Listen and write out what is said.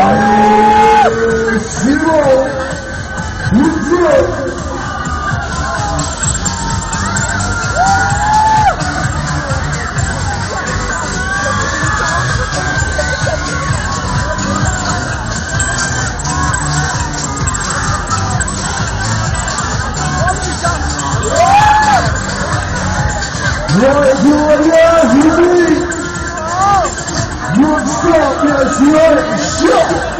Why? Zero. Zero. You're drunk, yes, you're shit!